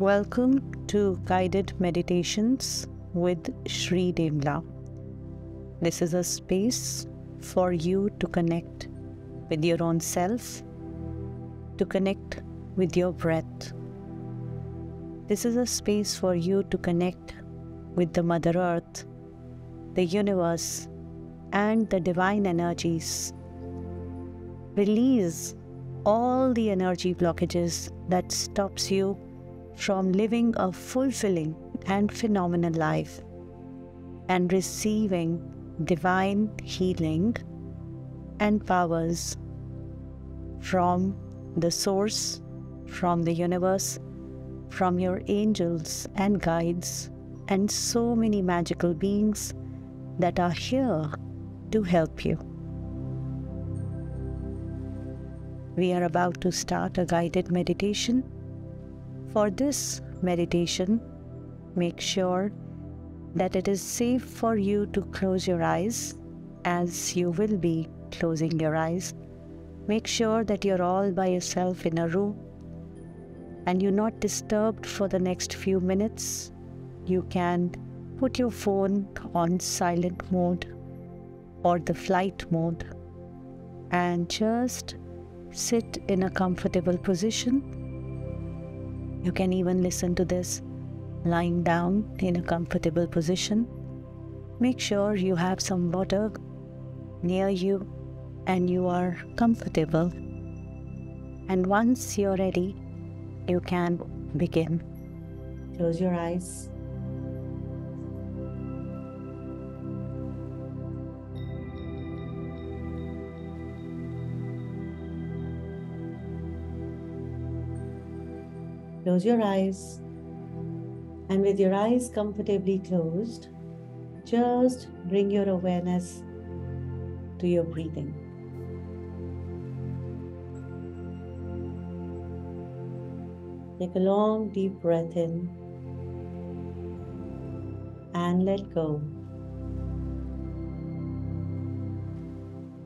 Welcome to Guided Meditations with Shree Dembla. This is a space for you to connect with your own self, to connect with your breath. This is a space for you to connect with the Mother Earth, the universe, and the divine energies. Release all the energy blockages that stops you from living a fulfilling and phenomenal life and receiving divine healing and powers from the source, from the universe, from your angels and guides, and so many magical beings that are here to help you. We are about to start a guided meditation. For this meditation, make sure that it is safe for you to close your eyes as you will be closing your eyes. Make sure that you're all by yourself in a room and you're not disturbed for the next few minutes. You can put your phone on silent mode or the flight mode and just sit in a comfortable position. You can even listen to this lying down in a comfortable position. Make sure you have some water near you and you are comfortable. And once you're ready, you can begin. Close your eyes. Close your eyes. And with your eyes comfortably closed, just bring your awareness to your breathing. Take a long, deep breath in and let go.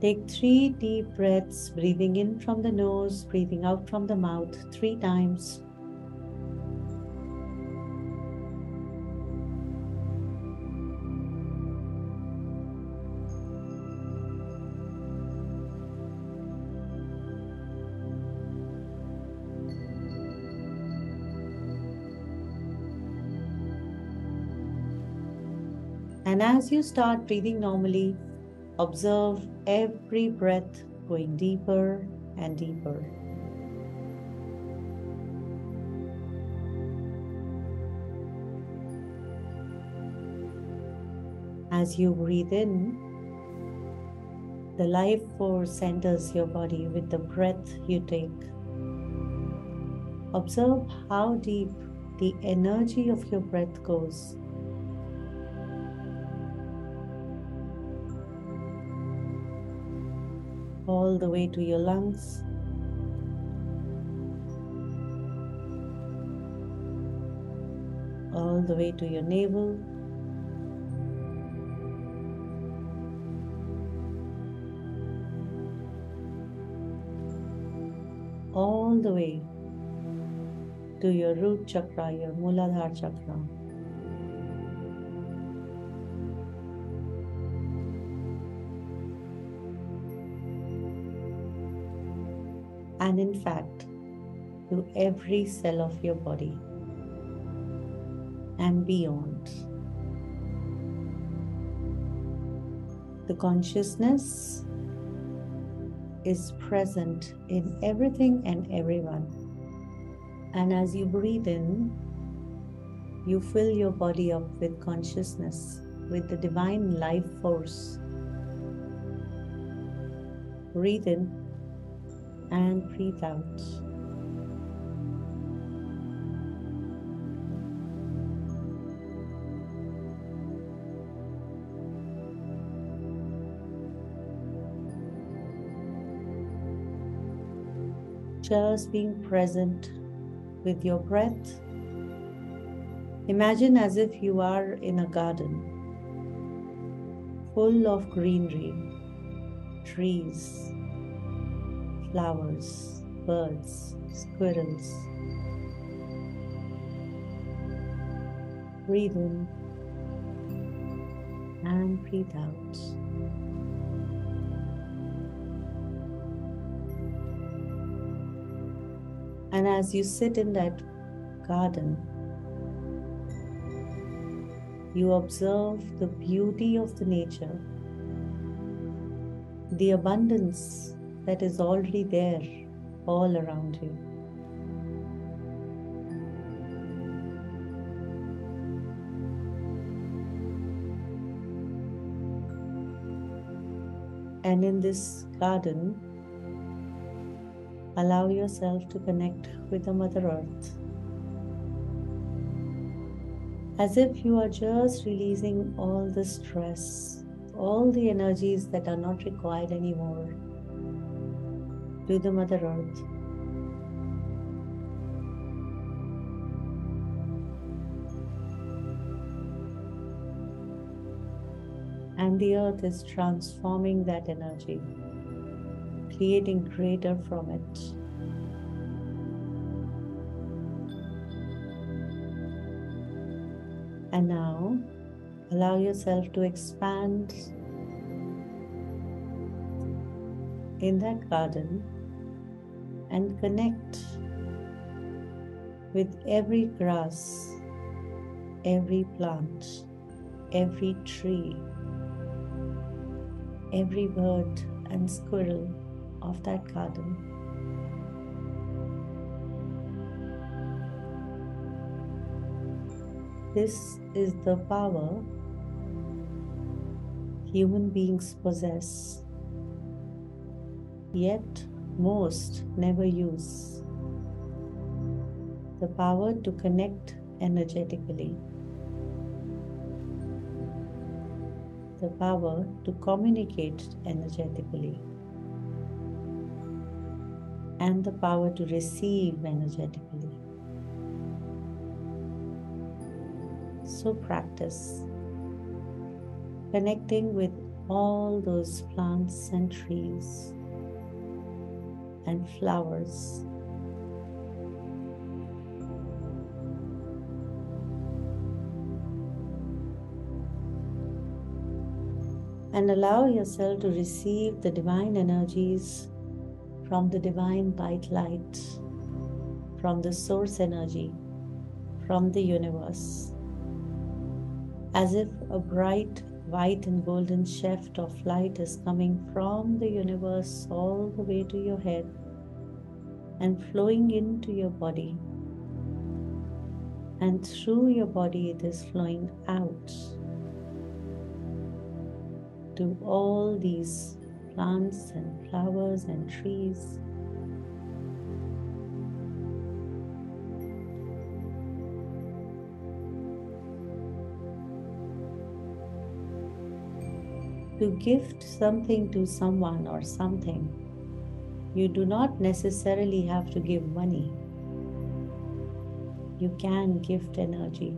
Take three deep breaths, breathing in from the nose, breathing out from the mouth three times. As you start breathing normally, observe every breath going deeper and deeper. As you breathe in, the life force enters your body with the breath you take. Observe how deep the energy of your breath goes. All the way to your lungs. All the way to your navel. All the way to your root chakra, your Muladhara chakra. And in fact to every cell of your body and beyond. The consciousness is present in everything and everyone. And as you breathe in, you fill your body up with consciousness, with the divine life force. Breathe in and breathe out. Just being present with your breath. Imagine as if you are in a garden full of greenery, trees, flowers, birds, squirrels. Breathe in and breathe out. And as you sit in that garden, you observe the beauty of the nature, the abundance that is already there all around you. And in this garden, allow yourself to connect with the Mother Earth. As if you are just releasing all the stress, all the energies that are not required anymore to the Mother Earth. and the earth is transforming that energy, creating greater from it. And now allow yourself to expand in that garden and connect with every grass, every plant, every tree every bird and squirrel of that garden. This is the power human beings possess, yet most never use. The power to connect energetically. the power to communicate energetically and the power to receive energetically. So practice connecting with all those plants and trees and flowers and allow yourself to receive the divine energies from the divine white light, from the source energy, from the universe. As if a bright white and golden shaft of light is coming from the universe all the way to your head and flowing into your body. And through your body, it is flowing out to all these plants and flowers and trees. To gift something to someone or something, you do not necessarily have to give money. You can gift energy.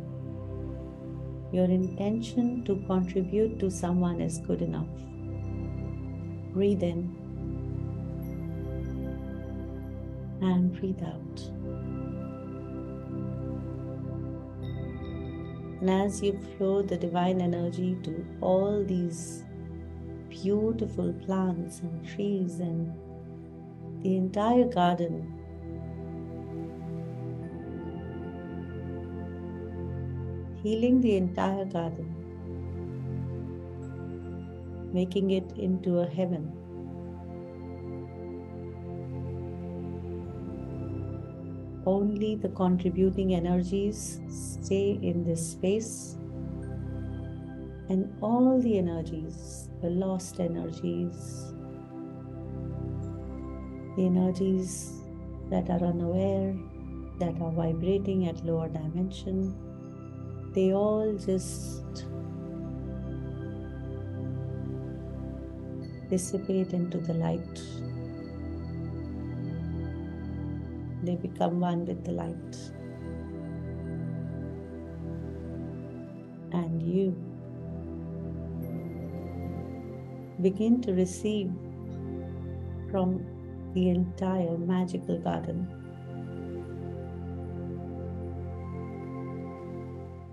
Your intention to contribute to someone is good enough. Breathe in and breathe out. And as you flow the divine energy to all these beautiful plants and trees and the entire garden healing the entire garden, making it into a heaven. Only the contributing energies stay in this space, and all the energies, the lost energies, the energies that are unaware, that are vibrating at lower dimension, they all just dissipate into the light. They become one with the light. And you begin to receive from the entire magical garden.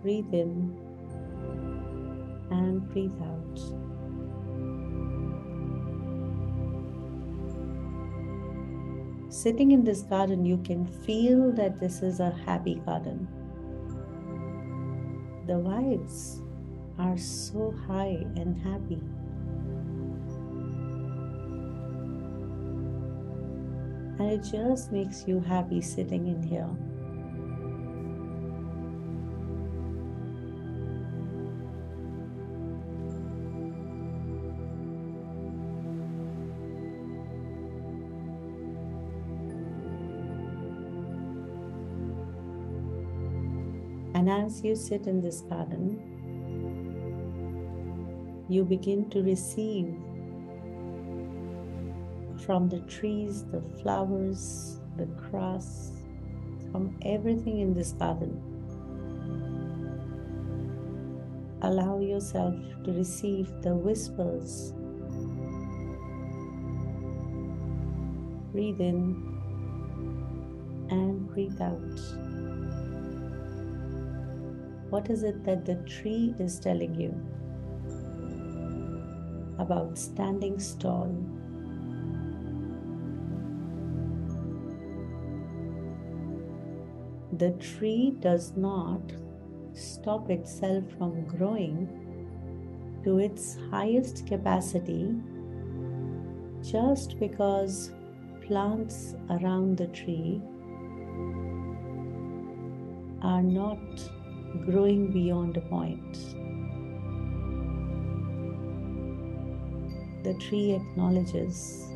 Breathe in and breathe out. Sitting in this garden, you can feel that this is a happy garden. The vibes are so high and happy. And it just makes you happy sitting in here. And as you sit in this garden, you begin to receive from the trees, the flowers, the grass, from everything in this garden. Allow yourself to receive the whispers. Breathe in and breathe out. What is it that the tree is telling you about standing tall? The tree does not stop itself from growing to its highest capacity just because plants around the tree are not growing beyond a point. The tree acknowledges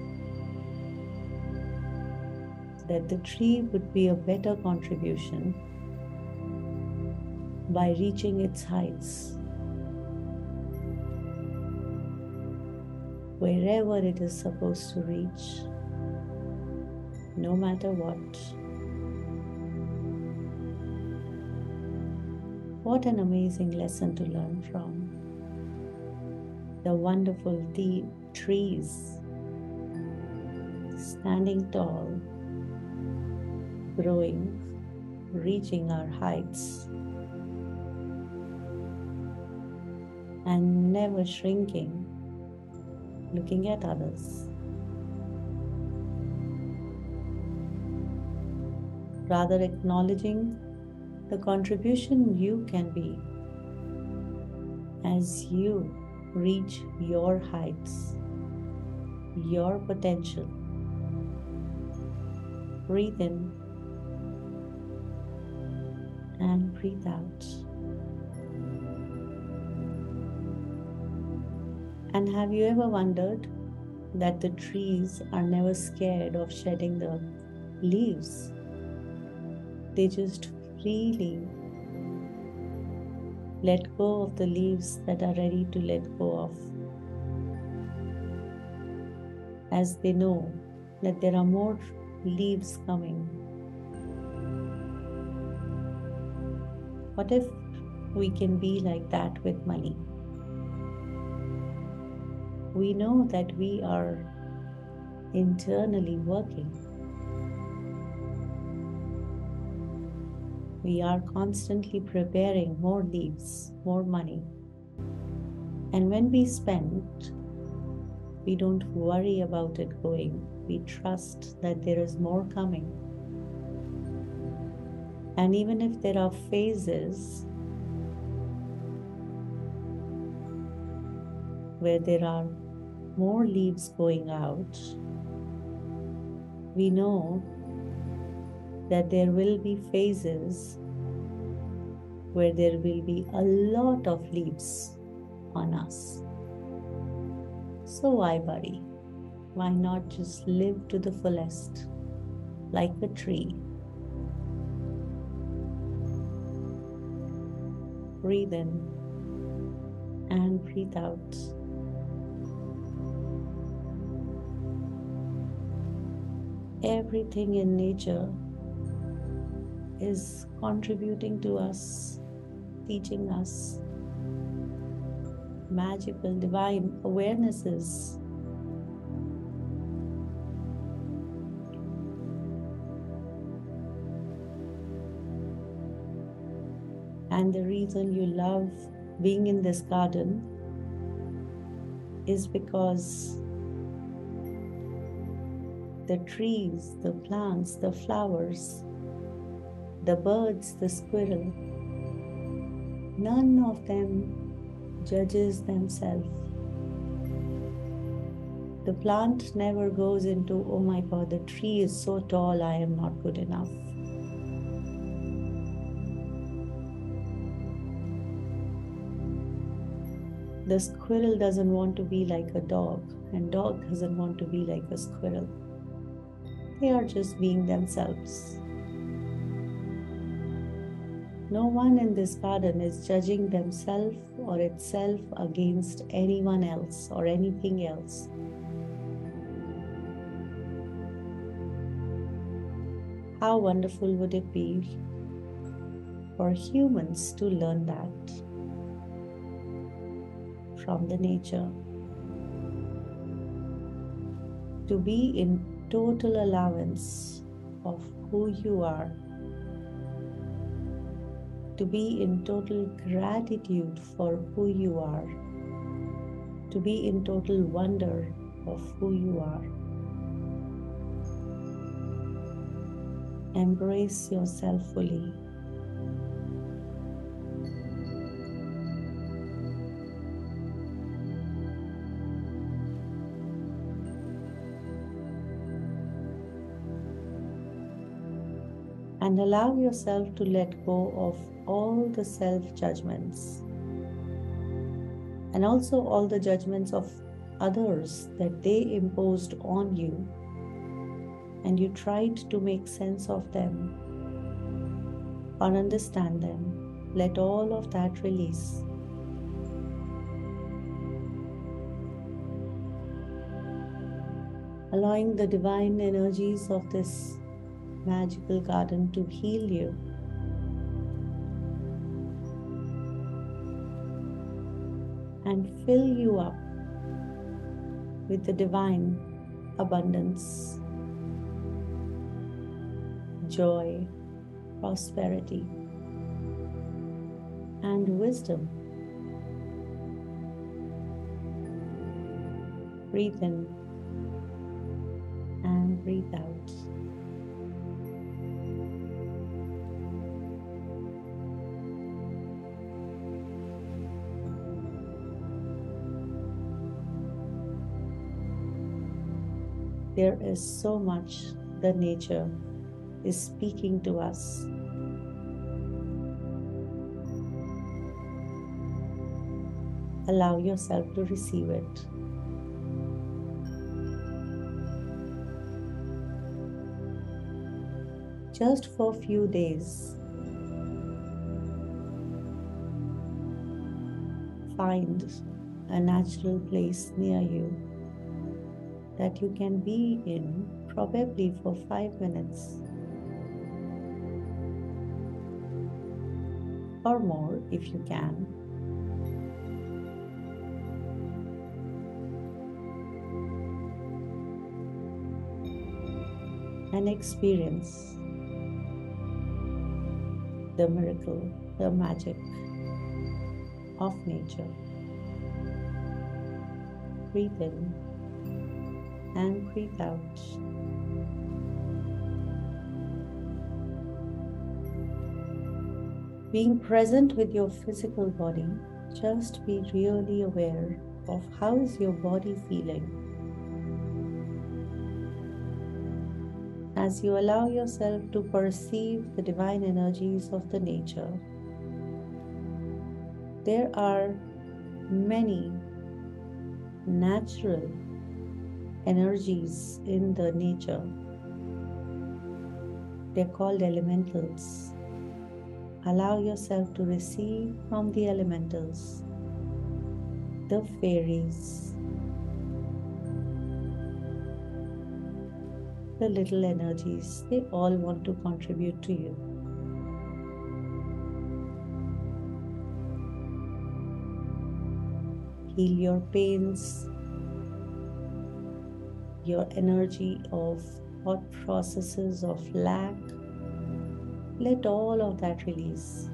that the tree would be a better contribution by reaching its heights. Wherever it is supposed to reach, no matter what. What an amazing lesson to learn from. The wonderful deep trees standing tall, growing, reaching our heights, and never shrinking, looking at others. Rather acknowledging the contribution you can be as you reach your heights, your potential. Breathe in and breathe out. And have you ever wondered that the trees are never scared of shedding the leaves? They just freely let go of the leaves that are ready to let go of. As they know that there are more leaves coming. What if we can be like that with money? We know that we are internally working we are constantly preparing more leaves, more money. And when we spend, we don't worry about it going. We trust that there is more coming. And even if there are phases where there are more leaves going out, we know that there will be phases where there will be a lot of leaves on us. So, why worry? Why not just live to the fullest like a tree? Breathe in and breathe out. Everything in nature is contributing to us, teaching us magical divine awarenesses. And the reason you love being in this garden is because the trees, the plants, the flowers, the birds, the squirrel, none of them judges themselves. The plant never goes into, oh my god, the tree is so tall, I am not good enough. The squirrel doesn't want to be like a dog, and dog doesn't want to be like a squirrel. They are just being themselves. No one in this garden is judging themselves or itself against anyone else or anything else. How wonderful would it be for humans to learn that? From the nature. To be in total allowance of who you are. To be in total gratitude for who you are. To be in total wonder of who you are. Embrace yourself fully. And allow yourself to let go of all the self judgments and also all the judgments of others that they imposed on you and you tried to make sense of them or understand them. Let all of that release. Allowing the divine energies of this magical garden to heal you. And fill you up with the divine abundance, joy, prosperity, and wisdom. Breathe in and breathe out. There is so much the nature is speaking to us. Allow yourself to receive it. Just for a few days, find a natural place near you that you can be in probably for five minutes or more if you can. And experience the miracle, the magic of nature. Breathe in and breathe out. Being present with your physical body, just be really aware of how is your body feeling. As you allow yourself to perceive the divine energies of the nature, there are many natural energies in the nature. They're called elementals. Allow yourself to receive from the elementals, the fairies, the little energies. They all want to contribute to you. Heal your pains, your energy of thought processes of lack. Let all of that release.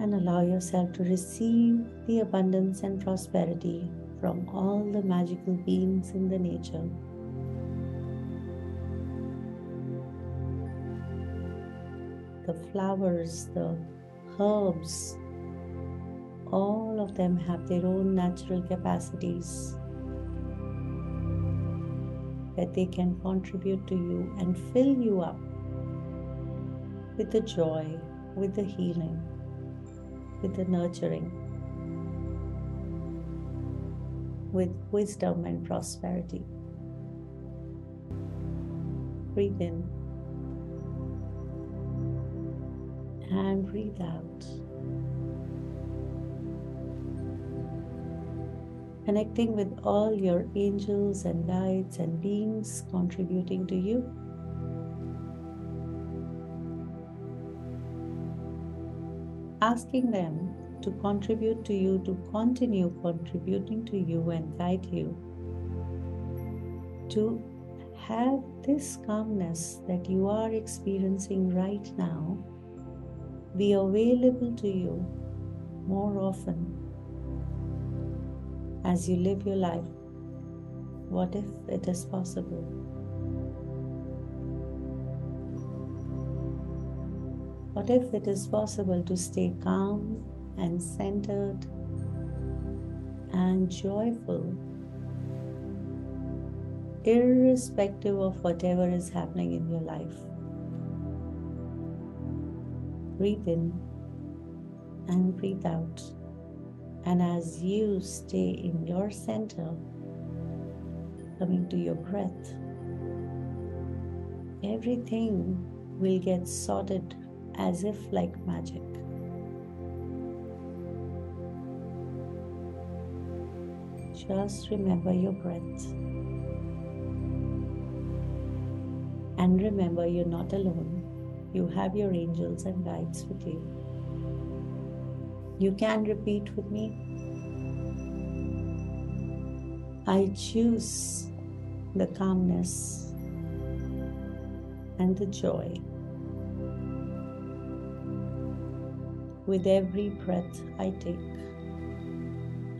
And allow yourself to receive the abundance and prosperity from all the magical beings in the nature. The flowers, the herbs, all of them have their own natural capacities that they can contribute to you and fill you up with the joy, with the healing, with the nurturing, with wisdom and prosperity. Breathe in and breathe out. Connecting with all your angels and guides and beings contributing to you. asking them to contribute to you, to continue contributing to you and guide you, to have this calmness that you are experiencing right now be available to you more often as you live your life. What if it is possible? What if it is possible to stay calm and centered and joyful, irrespective of whatever is happening in your life? Breathe in and breathe out. And as you stay in your center, coming to your breath, everything will get sorted as if like magic. Just remember your breath. And remember, you're not alone. You have your angels and guides with you. You can repeat with me I choose the calmness and the joy with every breath I take.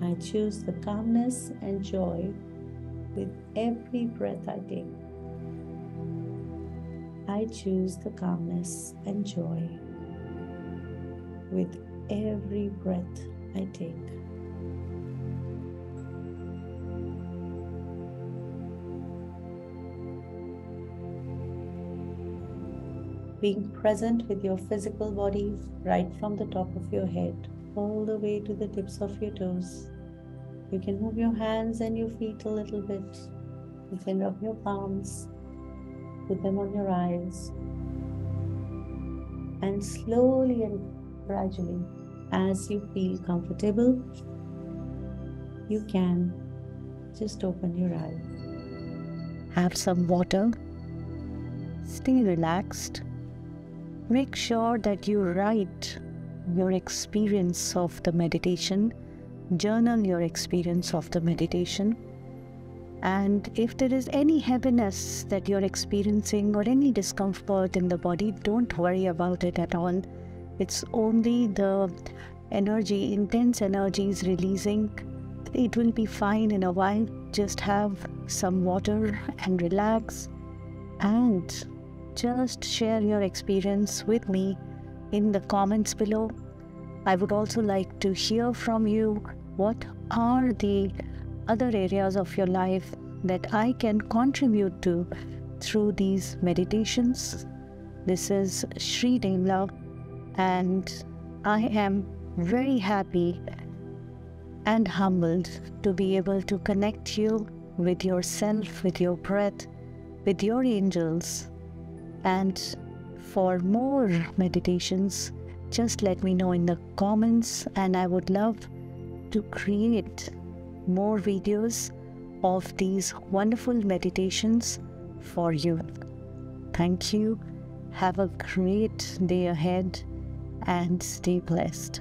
I choose the calmness and joy with every breath I take. I choose the calmness and joy with every breath I take. being present with your physical body right from the top of your head all the way to the tips of your toes. You can move your hands and your feet a little bit. You can rub your palms, put them on your eyes, and slowly and gradually, as you feel comfortable, you can just open your eyes. Have some water. Stay relaxed Make sure that you write your experience of the meditation, journal your experience of the meditation. And if there is any heaviness that you're experiencing or any discomfort in the body, don't worry about it at all. It's only the energy, intense energy is releasing. It will be fine in a while. Just have some water and relax. And just share your experience with me in the comments below. I would also like to hear from you what are the other areas of your life that I can contribute to through these meditations. This is Shree Dembla, and I am very happy and humbled to be able to connect you with yourself, with your breath, with your angels, and for more meditations, just let me know in the comments, and I would love to create more videos of these wonderful meditations for you. Thank you. Have a great day ahead and stay blessed.